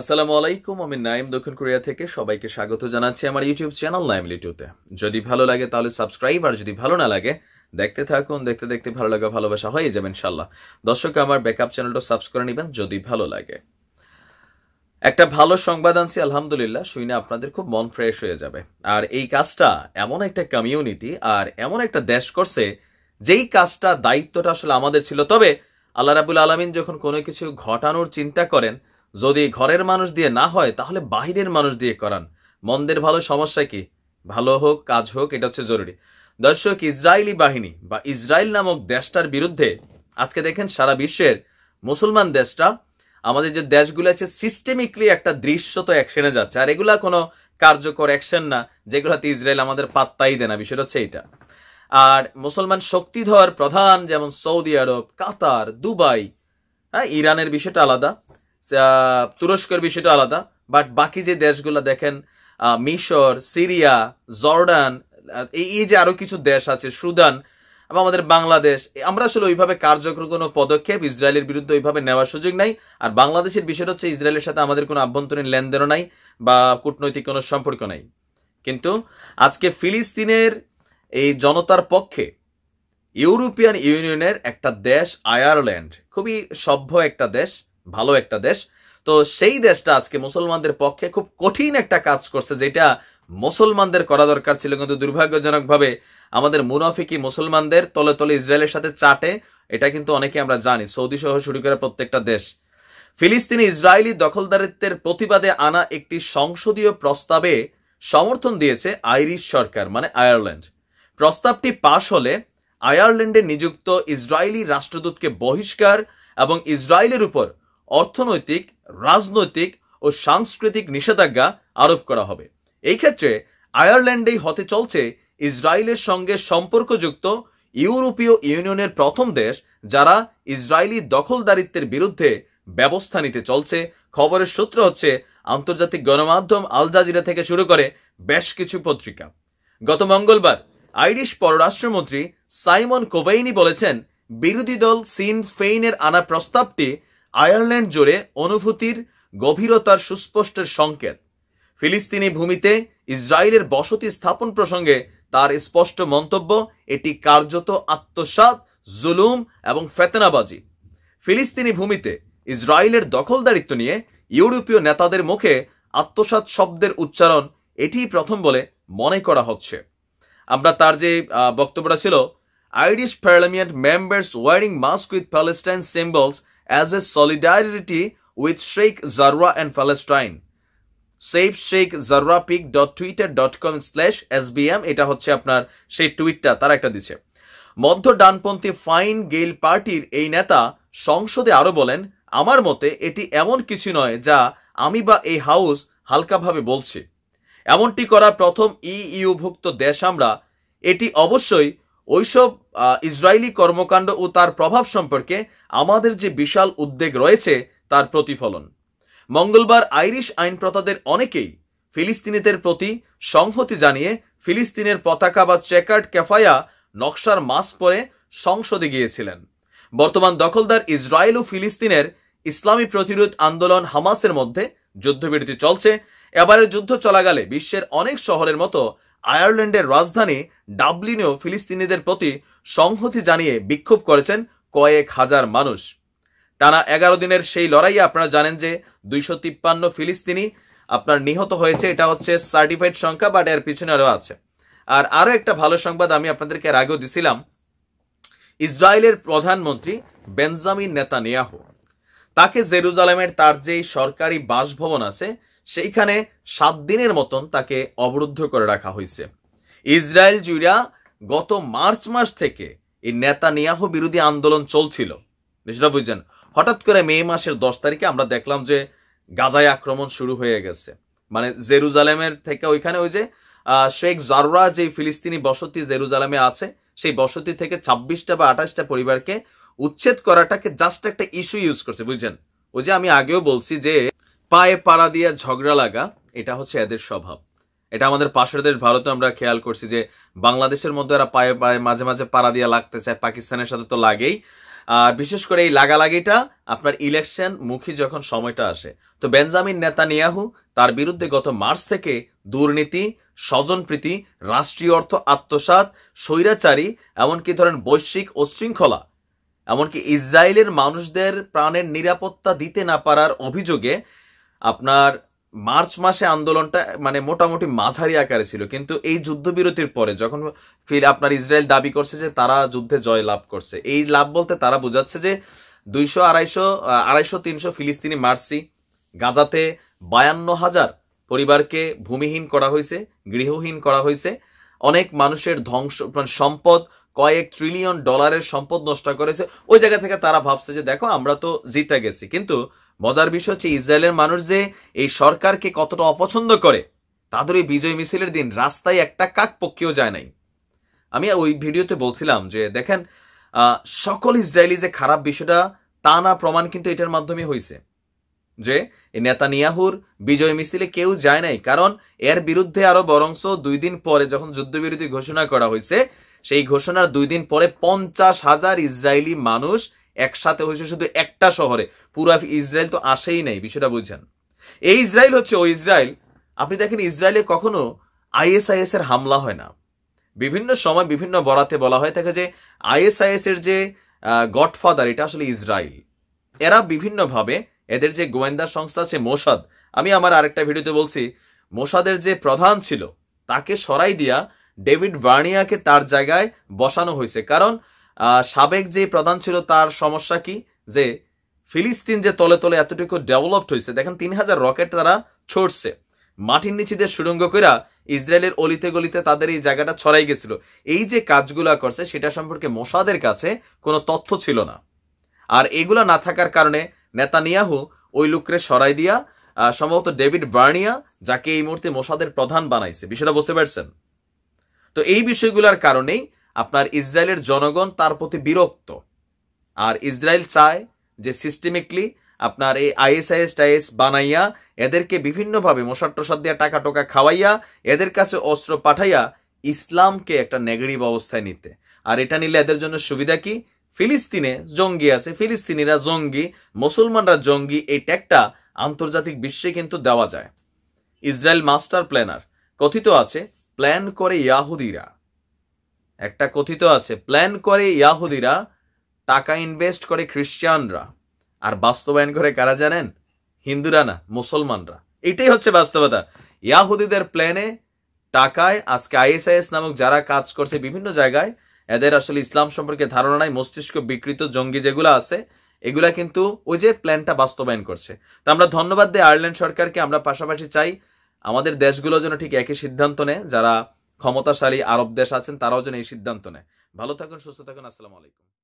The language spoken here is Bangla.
আসসালামু আলাইকুম, আমি নাইম দক্ষিণ কোরিয়া থেকে সবাইকে স্বাগত জানাচ্ছি আমার ইউটিউব চ্যানেল নাইম লিটুতে। যদি ভালো লাগে তাহলে সাবস্ক্রাইব, আর যদি ভালো না লাগে, দেখতে থাকুন, দেখতে দেখতে ভালো লাগা, ভালোবাসা হয়ে যাবে ইনশাল্লাহ দর্শক, আমার ব্যাকআপ চ্যানেলটা সাবস্ক্রাইব করে নেবেন যদি ভালো লাগে। একটা ভালো সংবাদ আনছি, আলহামদুলিল্লাহ শুনে আপনাদের খুব মন ফ্রেশ হয়ে যাবে। আর এই কাজটা এমন একটা কমিউনিটি আর এমন একটা দেশ করছে, যেই কাজটা, দায়িত্বটা আসলে আমাদের ছিল। তবে আল্লাহ রাবুল আলমিন যখন কোনো কিছু ঘটানোর চিন্তা করেন যদি ঘরের মানুষ দিয়ে না হয়, তাহলে বাহিরের মানুষ দিয়ে করান। মন্দের ভালো সমস্যা কি? ভালো হোক, কাজ হোক, এটা হচ্ছে জরুরি। দর্শক, ইসরায়েলি বাহিনী বা ইসরায়েল নামক দেশটার বিরুদ্ধে আজকে দেখেন সারা বিশ্বের মুসলমান দেশটা, আমাদের যে দেশগুলো আছে সিস্টেমিকলি একটা দৃশ্যত অ্যাকশনে যাচ্ছে। আর এগুলা কোনো কার্যকর অ্যাকশন না যেগুলোতে ইসরায়েল আমাদের পাত্তাই দেয় না, বিষয়টা হচ্ছে এইটা। আর মুসলমান শক্তিধর প্রধান, যেমন সৌদি আরব, কাতার, দুবাই হ্যাঁ ইরানের বিষয়টা আলাদা। তুরস্কের বিষয়টা আলাদা বাট বাকি যে দেশগুলো দেখেন মিশর, সিরিয়া, জর্ডান এই যে আরও কিছু দেশ আছে, সুদান এবং আমাদের বাংলাদেশ আমরা আসলে ওইভাবে কার্যকর কোনো পদক্ষেপ ইসরায়েলের বিরুদ্ধে ওইভাবে নেওয়ার সুযোগ নাই। আর বাংলাদেশের বিষয়টা হচ্ছে ইসরায়েলের সাথে আমাদের কোনো আভ্যন্তরীণ লেনদেনও নাই বা কূটনৈতিক কোনো সম্পর্ক নাই। কিন্তু আজকে ফিলিস্তিনের এই জনতার পক্ষে ইউরোপিয়ান ইউনিয়নের একটা দেশ, আয়ারল্যান্ড, খুবই সভ্য একটা দেশ। ভালো একটা দেশ। তো সেই দেশটা আজকে মুসলমানদের পক্ষে খুব কঠিন একটা কাজ করছে, যেটা মুসলমানদের করা দরকার ছিল কিন্তু দুর্ভাগ্যজনকভাবে আমাদের মুনাফিকি মুসলমানদের তলে তলে ইসরায়েলের সাথে চাটে, এটা কিন্তু অনেকে আমরা জানি। সৌদি সহ শুরু করে প্রত্যেকটা দেশ। ফিলিস্তিনি ইসরায়েলি দখলদারিত্বের প্রতিবাদে আনা একটি সংসদীয় প্রস্তাবে সমর্থন দিয়েছে আইরিশ সরকার মানে আয়ারল্যান্ড। প্রস্তাবটি পাশ হলে আয়ারল্যান্ডে নিযুক্ত ইসরায়েলি রাষ্ট্রদূতকে বহিষ্কার এবং ইসরায়েলের উপর অর্থনৈতিক, রাজনৈতিক ও সাংস্কৃতিক নিষেধাজ্ঞা আরোপ করা হবে। এই ক্ষেত্রে আয়ারল্যান্ডেই হতে চলছে ইসরায়েলের সঙ্গে সম্পর্কযুক্ত ইউরোপীয় ইউনিয়নের প্রথম দেশ, যারা ইসরায়েলি দখলদারিত্বের বিরুদ্ধে ব্যবস্থা নিতে চলছে। খবরের সূত্র হচ্ছে, আন্তর্জাতিক গণমাধ্যম আল জাজিরা থেকে শুরু করে বেশ কিছু পত্রিকা। গত মঙ্গলবার আইরিশ পররাষ্ট্রমন্ত্রী সাইমন কোভেইনি বলেছেন, বিরোধী দল সিন ফেইনের আনা প্রস্তাবটি আয়ারল্যান্ড জুড়ে অনুভূতির গভীরতার সুস্পষ্ট সংকেত। ফিলিস্তিনি ভূমিতে ইসরায়েলের বসতি স্থাপন প্রসঙ্গে তার স্পষ্ট মন্তব্য, এটি কার্যত আত্মসাৎ, জুলুম এবং ফেতনাবাজি। ফিলিস্তিনি ভূমিতে ইসরায়েলের দখলদারিত্ব নিয়ে ইউরোপীয় নেতাদের মুখে আত্মসাৎ শব্দের উচ্চারণ এটিই প্রথম বলে মনে করা হচ্ছে। আমরা তার যে বক্তব্যটা ছিল, Irish parliament members wearing mask with Palestine symbols as a solidarity with Sheikh Jarrah and Palestine save Sheikh Jarrah pic dot Twitter dot com slash S এটা হচ্ছে আপনার সেই টুইটটা তারা একটা দিচ্ছে মধ্য ডানপন্থী ফাইন গেইল পার্টির এই নেতা সংসদে আরও বলেন, আমার মতে এটি এমন কিছু নয় যা আমি বা এই হাউস হালকাভাবে বলছি। এমনটি করা প্রথম ইইউভুক্ত দেশ আমরা। এটি অবশ্যই ওইসব ইসরায়েলি কর্মকাণ্ড ও তার প্রভাব সম্পর্কে আমাদের যে বিশাল উদ্বেগ রয়েছে, তার প্রতিফলন। মঙ্গলবার আইরিশ আইনপ্রতাদের অনেকেই ফিলিস্তিনিদের প্রতি সংহতি জানিয়ে ফিলিস্তিনের পতাকা বা চেকার্ড ক্যাফায়া নকশার মাস পরে সংসদে গিয়েছিলেন। বর্তমান দখলদার ইসরায়েল ও ফিলিস্তিনের ইসলামী প্রতিরোধ আন্দোলন হামাসের মধ্যে যুদ্ধবিরতি চলছে। এবারের যুদ্ধ চলাকালে বিশ্বের অনেক শহরের মতো আয়ারল্যান্ডের রাজধানী ডাবলিনেও ফিলিস্তিনিদের প্রতি সংহতি জানিয়ে বিক্ষোভ করেছেন কয়েক হাজার মানুষ। টানা এগারো দিনের সেই লড়াইয়ে আপনারা জানেন যে দুইশো তিপ্পান্ন ফিলিস্তিনি আপনার নিহত হয়েছে, এটা হচ্ছে সার্টিফাইড সংখ্যা, বাট এর পিছনে আরও আছে। আর আরও একটা ভালো সংবাদ আমি আপনাদেরকে এর আগেও দিছিলাম। ইসরায়েলের প্রধানমন্ত্রী বেঞ্জামিন নেতানিয়াহু, তাকে জেরুজালেমের তার যেই সরকারি বাসভবন আছে সেইখানে সাত দিনের মতন তাকে অবরুদ্ধ করে রাখা হয়েছে। ইসরায়েল জুইরা গত মার্চ মাস থেকে এই নেতানিয়াহু বিরোধী আন্দোলন চলছিল। বিষয়টা বুঝছেন? হঠাৎ করে মে মাসের দশ তারিখে আমরা দেখলাম যে গাজায় আক্রমণ শুরু হয়ে গেছে। মানে জেরুজালেমের থেকে ওইখানে ওই যে শেখ জাররা যে ফিলিস্তিনি বসতি জেরুজালেমে আছে, সেই বসতি থেকে ছাব্বিশটা বা আঠাশটা পরিবারকে উচ্ছেদ করাটাকে জাস্ট একটা ইস্যু ইউজ করছে, বুঝছেন? ওই যে আমি আগেও বলছি যে পায়ে পাড়া দিয়ে ঝগড়া লাগা, এটা হচ্ছে এদের স্বভাব। এটা আমাদের পাশের দেশ ভারতে আমরা খেয়াল করছি যে বাংলাদেশের মধ্যে এরা পায়ে পায়ে মাঝে মাঝে পাড়া দিয়ে লাগতে চায়, পাকিস্তানের সাথে তো লাগেই। আর বিশেষ করে এই লাগালাগিটা, আপনার ইলেকশন মুখী যখন সময়টা আসে, তো বেঞ্জামিন নেতানিয়াহু তার বিরুদ্ধে গত মার্চ থেকে দুর্নীতি, স্বজনপ্রীতি, রাষ্ট্রীয় অর্থ আত্মসাত স্বৈরাচারী, এমনকি ধরেন বৈশ্বিক উশৃঙ্খলা, এমনকি ইসরায়েলের মানুষদের প্রাণের নিরাপত্তা দিতে না পারার অভিযোগে আপনার মার্চ মাসে আন্দোলনটা মানে মোটামুটি মাঝারি আকারে ছিল। কিন্তু এই যুদ্ধবিরতির পরে যখন ফির আপনার ইসরায়েল দাবি করছে যে তারা যুদ্ধে জয় লাভ করছে, এই লাভ বলতে তারা বোঝাচ্ছে যে দুইশো আড়াইশো আড়াইশো তিনশো ফিলিস্তিনি মার্সি গাজাতে বায়ান্ন হাজার পরিবারকে ভূমিহীন করা হয়েছে, গৃহহীন করা হয়েছে। অনেক মানুষের ধ্বংস মানে সম্পদ কয়েক ট্রিলিয়ন ডলারের সম্পদ নষ্ট করেছে। ওই জায়গা থেকে তারা ভাবছে যে, দেখো, আমরা তো জিতে গেছি। কিন্তু মজার বিষয় হচ্ছে, ইসরায়েলের মানুষ যে এই সরকারকে কতটা অপছন্দ করে, তাদের এই বিজয় মিছিলের দিন রাস্তায় একটা কাক পক্ষেও যায় নাই। আমি ওই ভিডিওতে বলছিলাম যে, দেখেন সকল ইসরায়েলি যে খারাপ বিষয়টা, তা না প্রমাণ কিন্তু এটার মাধ্যমে হয়েছে যে নেতানিয়াহুর বিজয় মিছিলে কেউ যায় নাই। কারণ, এর বিরুদ্ধে আরও বরংস দুই দিন পরে যখন যুদ্ধবিরতি ঘোষণা করা হয়েছে সেই ঘোষণার দুই দিন পরে পঞ্চাশ হাজার ইসরায়েলি মানুষ একসাথে হয়েছে শুধু একটা শহরে। পুরো ইসরায়েল তো আসেই নাই, বিষয়টা বুঝছেন? এই ইসরায়েল হচ্ছে ওই ইসরায়েল, আপনি দেখেন ইসরায়েলে কখনো আইএসআইএস এর হামলা হয় না। বিভিন্ন সময় বিভিন্ন বরাতে বলা হয় থাকে যে আইএসআইএস এর যে গডফাদার, এটা আসলে ইসরায়েল। এরা বিভিন্নভাবে এদের যে গোয়েন্দা সংস্থা আছে মোসাদ, আমি আমার আরেকটা ভিডিওতে বলছি, মোসাদের যে প্রধান ছিল, তাকে সরাই দিয়া ডেভিড ভার্নিয়াকে তার জায়গায় বসানো হয়েছে। কারণ সাবেক যে প্রধান ছিল তার সমস্যা কি? যে ফিলিস্তিন যে তলে তলে এতটুকু ডেভেলপড হয়েছে, দেখেন তিন হাজার রকেট তারা ছড়ছে। মাটির নিচে সুরঙ্গ কইরা ইসরায়েলের অলিতে গলিতে তাদের এই জায়গাটা ছড়াই গেছিল। এই যে কাজগুলা করছে, সেটা সম্পর্কে মোসাদের কাছে কোনো তথ্য ছিল না। আর এগুলা না থাকার কারণে নেতানিয়াহু ওই লোকরে সরাই দিয়া সম্ভবত ডেভিড ভার্নিয়া, যাকে এই মুহূর্তে মোসাদের প্রধান বানাইছে। বিষয়টা বুঝতে পারছেন? তো এই বিষয়গুলোর কারণেই আপনার ইসরায়েলের জনগণ তার প্রতি বিরক্ত। আর ইসরায়েল চায় যে সিস্টেমিকলি আপনার এই আইএসআইএস টাইএস বানাইয়া এদেরকে বিভিন্নভাবে মশার টসার দিয়া টাকা টোকা খাওয়াইয়া এদের কাছে অস্ত্র পাঠাইয়া ইসলামকে একটা নেগেটিভ অবস্থায় নিতে। আর এটা নিলে এদের জন্য সুবিধা কি? ফিলিস্তিনে জঙ্গি আছে। ফিলিস্তিনিরা জঙ্গি, মুসলমানরা জঙ্গি, এই ট্যাগটা আন্তর্জাতিক বিশ্বে কিন্তু দেওয়া যায়। ইসরায়েল মাস্টার প্ল্যানার কথিত আছে প্ল্যান করে ইয়াহুদিরা। একটা কথিত আছে, প্ল্যান করে ইয়াহুদিরা টাকা ইনভেস্ট করে খ্রিস্টানরা। আর বাস্তবায়ন করে কারা জানেন? হিন্দুরা না, মুসলমানরা। এটাই হচ্ছে বাস্তবতা। ইয়াহুদিদের প্ল্যানে টাকায়, আজকে আইএসআইএস নামক যারা কাজ করছে বিভিন্ন জায়গায়, এদের আসলে ইসলাম সম্পর্কে ধারণা নাই, মস্তিষ্ক বিকৃত, জঙ্গি যেগুলো আছে, এগুলা কিন্তু ওই যে প্ল্যানটা বাস্তবায়ন করছে। তো আমরা ধন্যবাদ দিই আয়ারল্যান্ড সরকারকে, আমরা পাশাপাশি চাই আমাদের দেশগুলো যেন ঠিক একই সিদ্ধান্ত নেয়, যারা ক্ষমতাশালী আরব দেশ আছেন, তারাও যেন এই সিদ্ধান্ত নেয়। ভালো থাকুন, সুস্থ থাকুন, আসসালামু আলাইকুম।